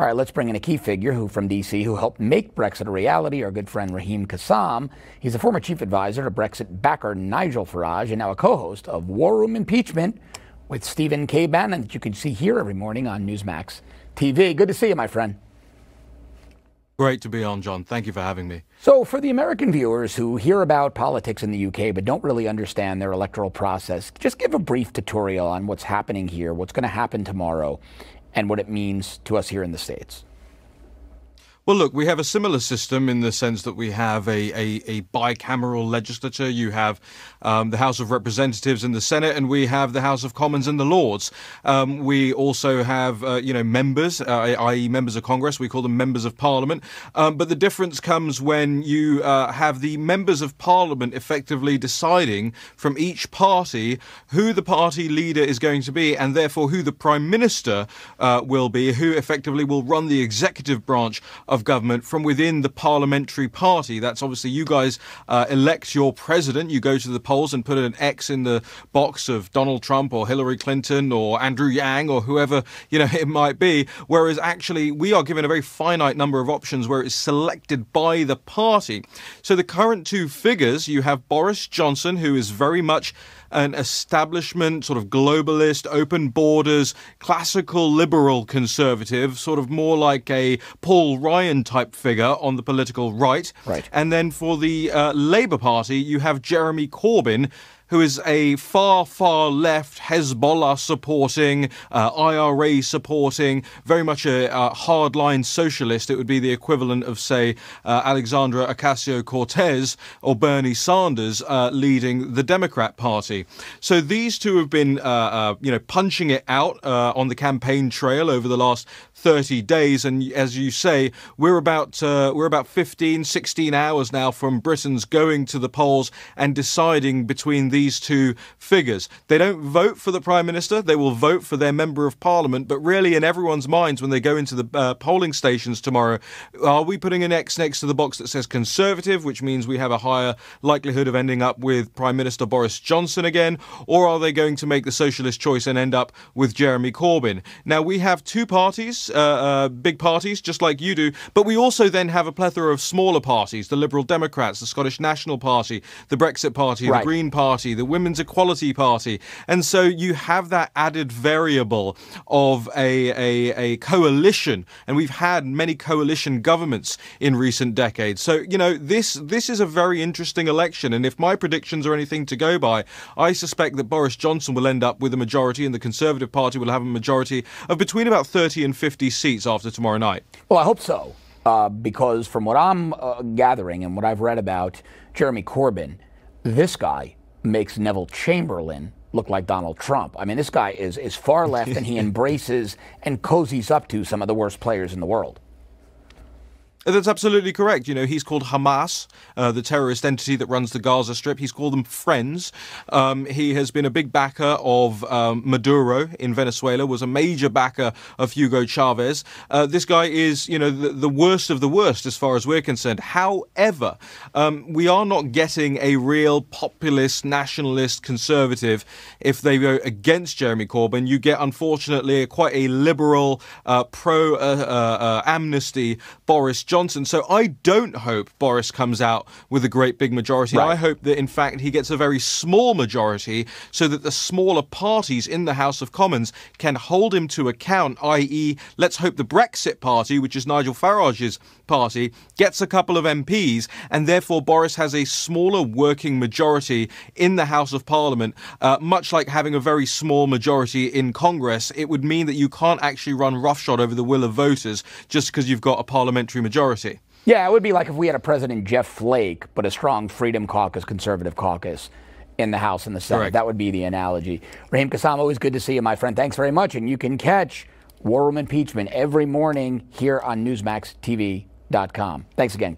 All right, let's bring in a key figure who from D.C. who helped make Brexit a reality, our good friend Raheem Kassam. He's a former chief advisor to Brexit backer Nigel Farage and now a co-host of War Room Impeachment with Stephen K. Bannon that you can see here every morning on Newsmax TV. Good to see you, my friend. Great to be on, John. Thank you for having me. So, for the American viewers who hear about politics in the UK but don't really understand their electoral process, just give a brief tutorial on what's happening here, what's going to happen tomorrow, and what it means to us here in the States. Well, look, we have a similar system in the sense that we have a, a, a bicameral legislature. You have um, the House of Representatives and the Senate, and we have the House of Commons and the Lords. Um, we also have, uh, you know, members, uh, i.e., members of Congress. We call them members of Parliament. Um, but the difference comes when you uh, have the members of Parliament effectively deciding from each party who the party leader is going to be, and therefore who the Prime Minister uh, will be, who effectively will run the executive branch of government from within the parliamentary party. That's obviously you guys uh, elect your president. You go to the polls and put an X in the box of Donald Trump or Hillary Clinton or Andrew Yang or whoever you know it might be. Whereas actually we are given a very finite number of options where it's selected by the party. So the current two figures, you have Boris Johnson, who is very much an establishment, sort of globalist, open borders, classical liberal conservative, sort of more like a Paul Ryan type figure on the political right. Right. And then for the uh, Labour Party, you have Jeremy Corbyn who is a far, far left Hezbollah supporting, uh, IRA supporting, very much a, a hardline socialist. It would be the equivalent of, say, uh, Alexandra Ocasio Cortez or Bernie Sanders uh, leading the Democrat Party. So these two have been, uh, uh, you know, punching it out uh, on the campaign trail over the last 30 days. And as you say, we're about we're about 15, 16 hours now from Britons going to the polls and deciding between these these two figures. They don't vote for the Prime Minister, they will vote for their Member of Parliament, but really in everyone's minds when they go into the uh, polling stations tomorrow, are we putting an X next to the box that says Conservative, which means we have a higher likelihood of ending up with Prime Minister Boris Johnson again, or are they going to make the socialist choice and end up with Jeremy Corbyn? Now, we have two parties, uh, uh, big parties, just like you do, but we also then have a plethora of smaller parties the Liberal Democrats, the Scottish National Party, the Brexit Party, right. the Green Party. Party, the Women's Equality Party. And so you have that added variable of a, a, a coalition. And we've had many coalition governments in recent decades. So, you know, this, this is a very interesting election. And if my predictions are anything to go by, I suspect that Boris Johnson will end up with a majority and the Conservative Party will have a majority of between about 30 and 50 seats after tomorrow night. Well, I hope so. Uh, because from what I'm uh, gathering and what I've read about Jeremy Corbyn, this guy makes Neville Chamberlain look like Donald Trump. I mean, this guy is, is far left and he embraces and cozies up to some of the worst players in the world. That's absolutely correct. You know, he's called Hamas, uh, the terrorist entity that runs the Gaza Strip. He's called them friends. Um, he has been a big backer of um, Maduro in Venezuela, was a major backer of Hugo Chavez. Uh, this guy is, you know, the, the, worst of the worst as far as we're concerned. However, um, we are not getting a real populist, nationalist, conservative if they go against Jeremy Corbyn. You get, unfortunately, quite a liberal, uh, pro uh, uh, uh, amnesty Boris Johnson. So I don't hope Boris comes out with a great big majority. Right. I hope that, in fact, he gets a very small majority so that the smaller parties in the House of Commons can hold him to account, i.e., let's hope the Brexit Party, which is Nigel Farage's party, gets a couple of MPs, and therefore Boris has a smaller working majority in the House of Parliament. Uh, much like having a very small majority in Congress, it would mean that you can't actually run roughshod over the will of voters just because you've got a parliamentary majority majority. Yeah, it would be like if we had a President Jeff Flake, but a strong Freedom Caucus, Conservative Caucus in the House and the Senate. Correct. That would be the analogy. Raheem Kassam, always good to see you, my friend. Thanks very much. And you can catch War Room Impeachment every morning here on NewsMaxTV.com. Thanks again.